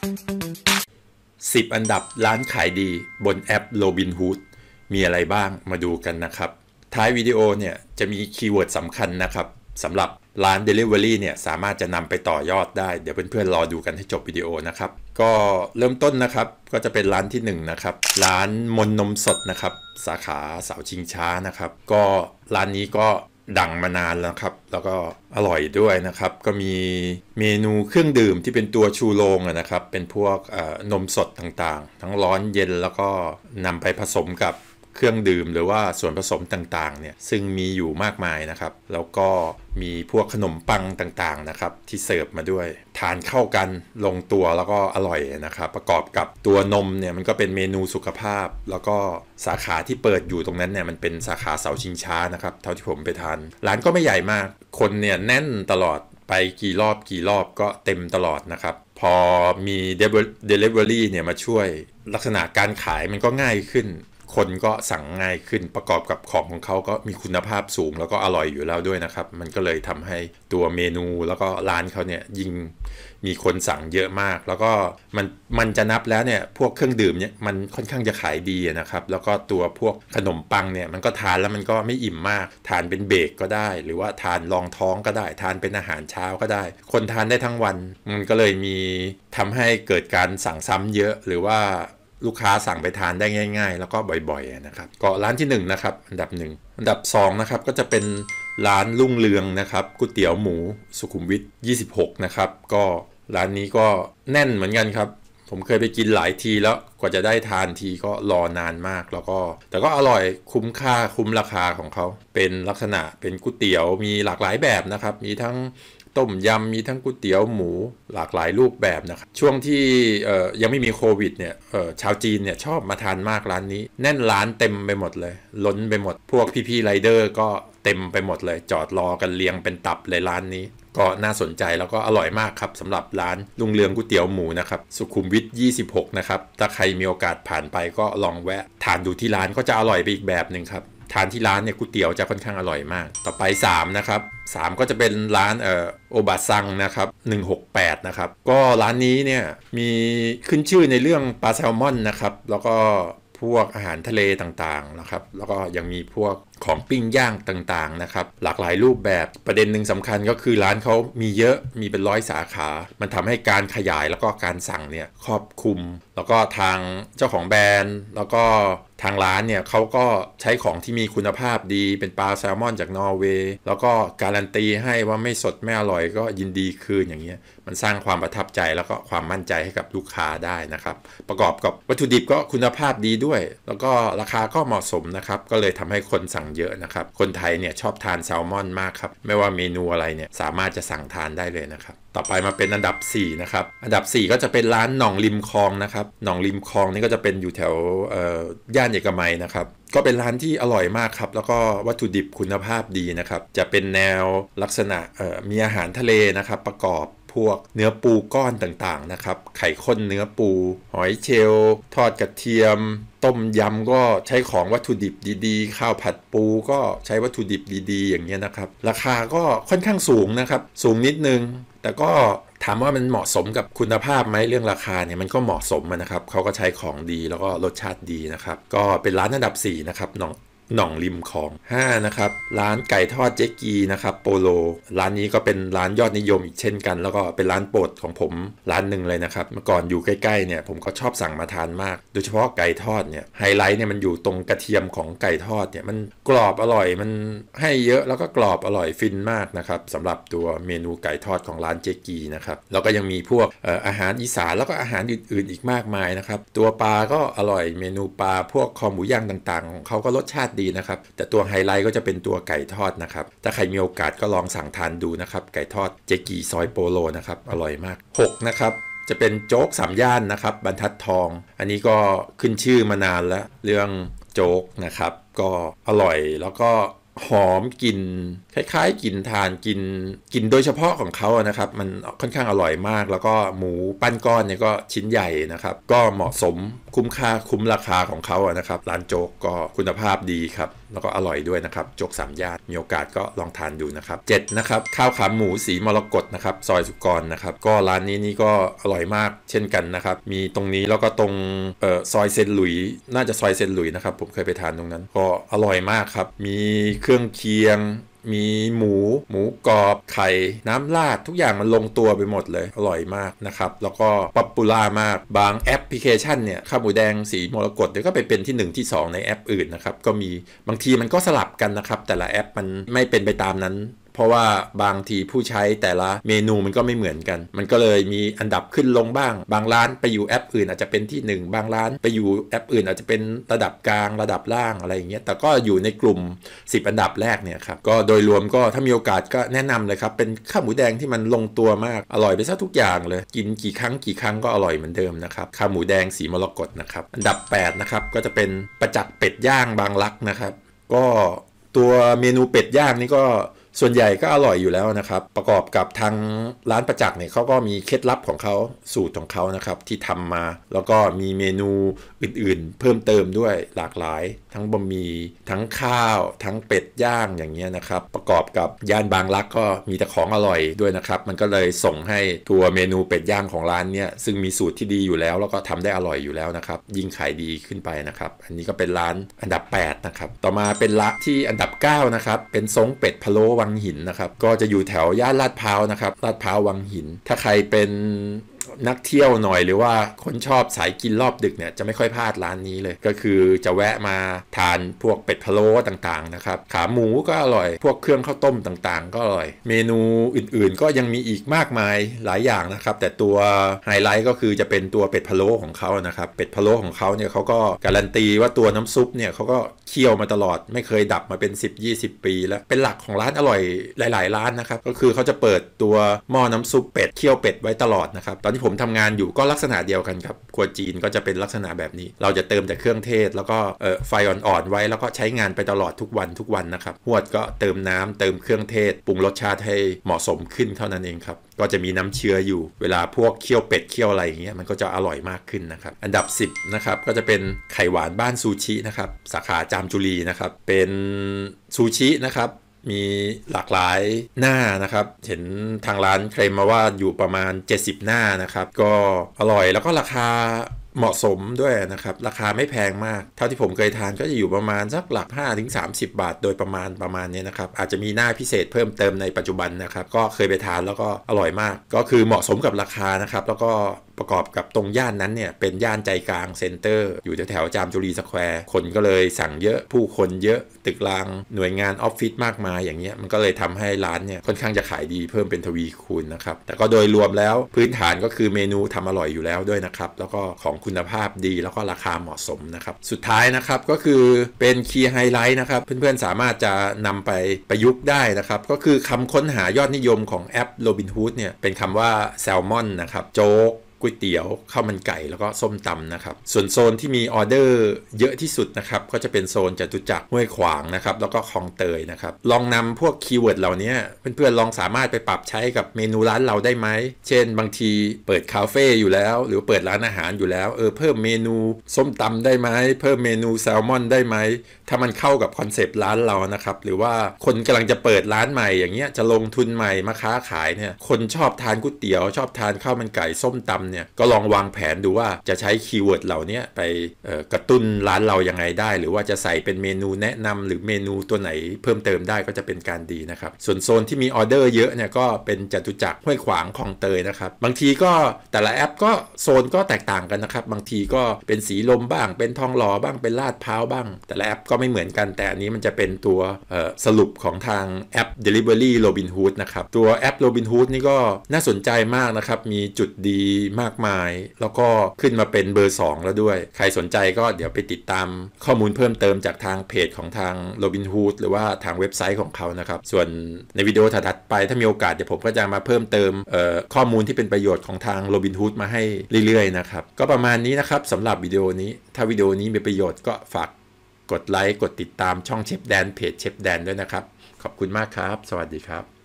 10 อันดับร้านขายดีบนแอป Robinhood มีอะไรบ้างมาดูกันนะครับ ท้ายวิดีโอเนี่ยจะมีคีย์เวิร์ดสำคัญนะครับสำหรับร้าน Delivery เนี่ยสามารถจะนำไปต่อยอดได้ เดี๋ยวเพื่อนๆรอดูกันให้จบวิดีโอนะครับ ก็เริ่มต้นนะครับก็จะเป็นร้านที่1นนะครับร้านมนนมสดนะครับ สาขาเสาชิงช้านะครับ ก็ร้านนี้ก็ ดังมานานแล้วครับ แล้วก็อร่อยด้วยนะครับ ก็มีเมนูเครื่องดื่มที่เป็นตัวชูโรงนะครับ เป็นพวกนมสดต่างๆ ทั้งร้อนเย็นแล้วก็นำไปผสมกับ เครื่องดื่มหรือว่าส่วนผสมต่างๆเนี่ยซึ่งมีอยู่มากมายนะครับ แล้วก็มีพวกขนมปังต่างๆนะครับที่เสิร์ฟมาด้วย ทานเข้ากันลงตัวแล้วก็อร่อยนะครับ ประกอบกับตัวนมเนี่ยมันก็เป็นเมนูสุขภาพ แล้วก็สาขาที่เปิดอยู่ตรงนั้นเนี่ยมันเป็นสาขาเสาชิงช้านะครับ เท่าที่ผมไปทาน ร้านก็ไม่ใหญ่มาก คนเนี่ยแน่นตลอดไปกี่รอบกี่รอบก็เต็มตลอดนะครับ พอมี Delivery เนี่ยมาช่วยลักษณะการขายมันก็ง่ายขึ้น คนก็สั่งง่ายขึ้นประกอบกับของของเขาก็มีคุณภาพสูง แล้วก็อร่อยอยู่แล้วด้วยนะครับ มันก็เลยทำให้ตัวเมนูแล้วก็ร้านเขาเนี่ยยิ่งมีคนสั่งเยอะมาก แล้วก็มันมันจะนับแล้วเนี่ยพวกเครื่องดื่มเนี่ยมันค่อนข้างจะขายดีนะครับ แล้วก็ตัวพวกขนมปังเนี่ยมันก็ทานแล้วมันก็ไม่อิ่มมาก ทานเป็นเบรกก็ได้ หรือว่าทานรองท้องก็ได้ ทานเป็นอาหารเช้าก็ได้ คนทานได้ทั้งวัน มันก็เลยมีทำให้เกิดการสั่งซ้ำเยอะหรือว่า ลูกค้าสั่งไปทานได้ง่าย ๆ แล้วก็บ่อยๆนะครับก็ร้านที่1นนะครับอันดับ 1 อันดับ2นะครับก็จะเป็นร้านลุ่งเรืองนะครับก๋วยเตี๋ยวหมูสุขุมวิท26นะครับก็ร้านนี้ก็แน่นเหมือนกันครับ ผมเคยไปกินหลายทีแล้วกว่าจะได้ทานทีก็รอนานมากแล้วก็ แต่ก็อร่อยคุ้มค่าคุ้มราคาของเขา เป็นลักษณะเป็นก๋วยเตี๋ยวมีหลากหลายแบบนะครับ มีทั้ง ต้มยำมีทั้งก๋วยเตี๋ยวหมูหลากหลายรูปแบบนะครับช่วงที่ยังไม่มีโควิดเนี่ยชาวจีนเนี่ยชอบมาทานมากร้านนี้ แน่นร้านเต็มไปหมดเลย ล้นไปหมด พวกพี่ๆไรเดอร์ก็เต็มไปหมดเลย จอดรอกันเรียงเป็นตับเลยร้านนี้ ก็น่าสนใจแล้วก็อร่อยมากครับสำหรับร้านลุงเรืองก๋วยเตี๋ยวหมูนะครับสุขุมวิท 26 นะครับถ้าใครมีโอกาสผ่านไปก็ลองแวะทานดูที่ร้านก็จะอร่อยไปอีกแบบหนึ่งครับ ทานที่ร้านเนี่ยก๋วยเตี๋ยวจะค่อนข้างอร่อยมาก ต่อไป 3 นะครับ 3 ก็จะเป็นร้านเอ่อโอบาซังนะครับ168 นะครับ ก็ร้านนี้เนี่ยมีขึ้นชื่อในเรื่องปลาแซลมอนนะครับ แล้วก็พวกอาหารทะเลต่างๆนะครับ แล้วก็ยังมีพวก ของปิ้งย่างต่างๆนะครับหลากหลายรูปแบบประเด็นหนึ่งสำคัญก็คือร้านเขามีเยอะมีเป็นร้อยสาขา มันทำให้การขยายแล้วก็การสั่งเนี่ยครอบคลุม แล้วก็ทางเจ้าของแบรนด์ แล้วก็ทางร้านเนี่ยเขาก็ใช้ของที่มีคุณภาพดีเป็นปลาแซลมอนจากนอร์เวย์แล้วก็การันตีให้ว่าไม่สดไม่อร่อยก็ยินดีคืนอย่างเงี้ยมันสร้างความประทับใจแล้วก็ความมั่นใจให้กับลูกค้าได้นะครับ ประกอบกับวัตถุดิบก็คุณภาพดีด้วย แล้วก็ราคาก็เหมาะสมนะครับก็เลยทำให้คนสั่งเยอะนะครับ คนไทยเนี่ยชอบทานแซลมอนมากครับ ไม่ว่าเมนูอะไรเนี่ยสามารถจะสั่งทานได้เลยนะครับต่อไปมาเป็นอันดับ 4 นะครับ อันดับ 4 ก็จะเป็นร้านหนองริมคลองนะครับ หนองริมคลองนี่ก็จะเป็นอยู่แถวย่านเอกมัยนะครับ ก็เป็นร้านที่อร่อยมากครับ แล้วก็วัตถุดิบคุณภาพดีนะครับ จะเป็นแนวลักษณะมีอาหารทะเลนะครับประกอบ พวกเนื้อปูก้อนต่างๆนะครับ ไข่ข้นเนื้อปู หอยเชลล์ทอดกระเทียม ต้มยำก็ใช้ของวัตถุดิบดีๆ ข้าวผัดปูก็ใช้วัตถุดิบดีๆ อย่างเงี้ยนะครับ ราคาก็ค่อนข้างสูงนะครับ สูงนิดนึง แต่ก็ถามว่ามันเหมาะสมกับคุณภาพไหมเรื่องราคาเนี่ยมันก็เหมาะสมนะครับเขาก็ใช้ของดีแล้วก็รสชาติดีนะครับ ก็เป็นร้านอันดับ4นะครับน้อง หน่องริมคลอง 5 นะครับ ร้านไก่ทอดเจ๊กีนะครับโปโล ร้านนี้ก็เป็นร้านยอดนิยมอีกเช่นกัน แล้วก็เป็นร้านโปรดของผมร้านหนึ่งเลยนะครับ เมื่อก่อนอยู่ใกล้ๆเนี่ยผมก็ชอบสั่งมาทานมาก โดยเฉพาะไก่ทอดเนี่ยไฮไลท์เนี่ยมันอยู่ตรงกระเทียมของไก่ทอดเนี่ยมันกรอบอร่อยมันให้เยอะแล้วก็กรอบอร่อยฟินมากนะครับสำหรับตัวเมนูไก่ทอดของร้านเจ๊กีนะครับแล้วก็ยังมีพวกอาหารอีสานแล้วก็อาหารอื่นๆอีกมากมายนะครับตัวปลาก็อร่อยเมนูปลาพวกคอหมูย่างต่างๆของเขาก็รสชาติดีนะครับ แต่ตัวไฮไลท์ก็จะเป็นตัวไก่ทอดนะครับ ถ้าใครมีโอกาสก็ลองสั่งทานดูนะครับ ไก่ทอดเจ๊กีซอยโปโลนะครับ อร่อยมาก 6 นะครับจะเป็นโจ๊กสามย่านนะครับ บรรทัดทอง อันนี้ก็ขึ้นชื่อมานานแล้ว เรื่องโจ๊กนะครับ ก็อร่อยแล้วก็หอมกลิ่นคล้ายๆกลิ่นทานกินกินโดยเฉพาะของเขานะครับ มันค่อนข้างอร่อยมาก แล้วก็หมูปั้นก้อนเนี่ยก็ชิ้นใหญ่นะครับ ก็เหมาะสมคุ้มค่าคุ้มราคาของเขาอะนะครับ ร้านโจ๊กก็คุณภาพดีครับ แล้วก็อร่อยด้วยนะครับ โจ๊กสามย่านมีโอกาสก็ลองทานดูนะครับ7นะครับข้าวขาหมูสีมรกตนะครับซอยสุกรนะครับ ก็ร้านนี้นี่ก็อร่อยมากเช่นกันนะครับ มีตรงนี้แล้วก็ตรงเอ่อซอยเซนต์หลุยส์ น่าจะซอยเซนต์หลุยส์นะครับ ผมเคยไปทานตรงนั้น ก็อร่อยมากครับ มีเครื่องเคียง มีหมู หมูกรอบ ไข่ น้ำราด ทุกอย่างมันลงตัวไปหมดเลย อร่อยมากนะครับ แล้วก็ popular มาก บางแอปพลิเคชันเนี่ยข้าวหมูแดงสีมรกตเดี๋ยวก็ไปเป็นที่ 1 ที่ 2 ในแอปอื่นนะครับ ก็มีบางทีมันก็สลับกันนะครับ แต่ละแอปมันไม่เป็นไปตามนั้น เพราะว่าบางทีผู้ใช้แต่ละเมนูมันก็ไม่เหมือนกัน มันก็เลยมีอันดับขึ้นลงบ้าง บางร้านไปอยู่แอปอื่นอาจจะเป็นที่ 1 บางร้านไปอยู่แอปอื่นอาจจะเป็นระดับกลางระดับล่างอะไรอย่างเงี้ย แต่ก็อยู่ในกลุ่ม 10 อันดับแรกเนี่ยครับ ก็โดยรวมก็ถ้ามีโอกาสก็แนะนำเลยครับ เป็นข้าวหมูแดงที่มันลงตัวมาก อร่อยไปซะทุกอย่างเลย กินกี่ครั้งกี่ครั้งก็อร่อยเหมือนเดิมนะครับ ข้าวหมูแดงสีมรกตนะครับ อันดับ8นะครับ ก็จะเป็นประจักษ์เป็ดย่างบางรักนะครับ ก็ตัวเมนูเป็ดย่างนี่ก็ ส่วนใหญ่ก็อร่อยอยู่แล้วนะครับ ประกอบกับทางร้านประจักษ์เนี่ยเขาก็มีเคล็ดลับของเขาสูตรของเขานะครับที่ทำมา แล้วก็มีเมนูอื่นๆ เพิ่มเติมด้วยหลากหลาย ทั้งบะหมี่ทั้งข้าว ทั้งเป็ดย่างอย่างเงี้ยนะครับ ประกอบกับย่านบางรักก็มีแต่ของอร่อยด้วยนะครับ มันก็เลยส่งให้ตัวเมนูเป็ดย่างของร้านเนี่ยซึ่งมีสูตรที่ดีอยู่แล้ว แล้วก็ทำได้อร่อยอยู่แล้วนะครับ ยิ่งขายดีขึ้นไปนะครับอันนี้ก็เป็นร้านอันดับ8นะครับต่อมาเป็นละที่อันดับ9นะครับเป็นซงเป็ดพะโล้วังหินนะครับ ก็จะอยู่แถวย่านลาดพร้าวนะครับลาดพร้าววังหิน ถ้าใครเป็น นักเที่ยวหน่อยหรือว่าคนชอบสายกินรอบดึกเนี่ยจะไม่ค่อยพลาดร้านนี้เลย ก็คือจะแวะมาทานพวกเป็ดพะโล้ต่างๆนะครับขาหมูก็อร่อย พวกเครื่องข้าวต้มต่างๆ ก็อร่อย เมนูอื่นๆ ก็ยังมีอีกมากมายหลายอย่างนะครับ แต่ตัวไฮไลท์ก็คือจะเป็นตัวเป็ดพะโล้ของเขานะครับเป็ดพะโล้ของเขาเนี่ยเขาก็การันตีว่าตัวน้ำซุปเนี่ยเขาก็เคี่ยวมาตลอดไม่เคยดับมาเป็น 10-20 ปี แล้วเป็นหลักของร้านอร่อยหลาย ๆ ร้านนะครับก็คือเขาจะเปิดตัวหม้อน้ำซุปเป็ดเคี่ยวเป็ดไว้ตลอดนะครับตอนที่ผมมทำงานอยู่ก็ลักษณะเดียวกันครับครัวจีนก็จะเป็นลักษณะแบบนี้ เราจะเติมแต่เครื่องเทศ แล้วก็ไฟอ่อนๆไว้แล้วก็ใช้งานไปตลอดทุกวันทุกวันนะครับหวดก็เติมน้ำเติมเครื่องเทศปรุงรสชาติให้เหมาะสมขึ้นเท่านั้นเองครับก็จะมีน้ำเชื้ออยู่เวลาพวกเคี่ยวเป็ดเคี่ยวอะไรอย่างเงี้ยมันก็จะอร่อยมากขึ้นนะครับ อันดับ 10นะครับก็จะเป็นไข่หวานบ้านซูชินะครับสาขาจามจุรีนะครับเป็นซูชินะครับ มีหลากหลายหน้านะครับ เห็นทางร้านเคลมมาว่าอยู่ประมาณ 70 หน้านะครับ ก็อร่อยแล้วก็ราคาเหมาะสมด้วยนะครับ ราคาไม่แพงมาก เท่าที่ผมเคยทานก็จะอยู่ประมาณสักหลัก5ถึง30 บาท โดยประมาณประมาณนี้นะครับ อาจจะมีหน้าพิเศษเพิ่มเติมในปัจจุบันนะครับ ก็เคยไปทานแล้วก็อร่อยมาก ก็คือเหมาะสมกับราคานะครับ แล้วก็ ประกอบกับตรงย่านนั้นเนี่ยเป็นย่านใจกลาง center อยู่แถวๆจามจุรีสแควร์คนก็เลยสั่งเยอะผู้คนเยอะตึกรางหน่วยงานออฟฟิศมากมายอย่างเงี้ยมันก็เลยทำให้ร้านเนี่ยค่อนข้างจะขายดีเพิ่มเป็นทวีคูณนะครับแต่ก็โดยรวมแล้วพื้นฐานก็คือเมนูทำอร่อยอยู่แล้วด้วยนะครับแล้วก็ของคุณภาพดีแล้วก็ราคาเหมาะสมนะครับสุดท้ายนะครับก็คือเป็น key highlight นะครับเพื่อนๆสามารถจะนำไปประยุกต์ได้นะครับก็คือคำค้นหายอดนิยมของแอป Robinhood เนี่ยเป็นคำว่าแซลมอนนะครับโจ๊ก ก๋วยเตี๋ยวข้าวมันไก่แล้วก็ส้มตำนะครับ ส่วนโซนที่มีออเดอร์เยอะที่สุดนะครับก็จะเป็นโซนจตุจักรห้วยขวางนะครับแล้วก็คลองเตยนะครับลองนำพวก keyword เหล่านี้เพื่อนๆลองสามารถไปปรับใช้กับเมนูร้านเราได้ไหม เช่น บางทีเปิดคาเฟ่อยู่แล้ว หรือเปิดร้านอาหารอยู่แล้วเออเพิ่มเมนูส้มตำได้ไหมเพิ่มเมนูแซลมอนได้ไหมถ้ามันเข้ากับ concept ร้านเรานะครับหรือว่าคนกำลังจะเปิดร้านใหม่อย่างเงี้ยจะลงทุนใหม่มาค้าขายเนี่ยคนชอบทานก๋วยเตี๋ยวชอบทานข้าวมันไก่ส้มตำเนี่ยก็ลองวางแผนดูว่าจะใช้ keyword เหล่านี้ไปกระตุ้นร้านเรายังไงได้ หรือว่าจะใส่เป็นเมนูแนะนำหรือเมนูตัวไหนเพิ่มเติมได้ก็จะเป็นการดีนะครับส่วนโซนที่มีออเดอร์เยอะเนี่ยก็เป็นจตุจักรห้วยขวางคลองเตยนะครับบางทีก็แต่ละแอปก็โซนก็แตกต่างกันนะครับบางทีก็เป็นสีลมบ้าง เป็นทองหล่อบ้างเป็นลาดพร้าวบ้าง แต่ละแอปก็ไม่เหมือนกัน แต่อันนี้มันจะเป็นตัวสรุปของทางแอป Delivery Robinhood นะครับตัวแอป Robinhood นี่ก็น่าสนใจมากนะครับมีจุดดีมากมาย แล้วก็ขึ้นมาเป็นเบอร์ 2 แล้วด้วย ใครสนใจก็เดี๋ยวไปติดตามข้อมูลเพิ่มเติมจากทางเพจของทาง Robinhood หรือว่าทางเว็บไซต์ของเขานะครับ ส่วนในวิดีโอถัดไปถ้ามีโอกาสเดี๋ยวผมก็จะมาเพิ่มเติมข้อมูลที่เป็นประโยชน์ของทาง Robinhood มาให้เรื่อยๆนะครับก็ประมาณนี้นะครับสำหรับวิดีโอนี้ถ้าวิดีโอนี้มีประโยชน์ก็ฝากกดไลค์กดติดตามช่องเชฟแดนเพจเชฟแดนด้วยนะครับ ขอบคุณมากครับ สวัสดีครับ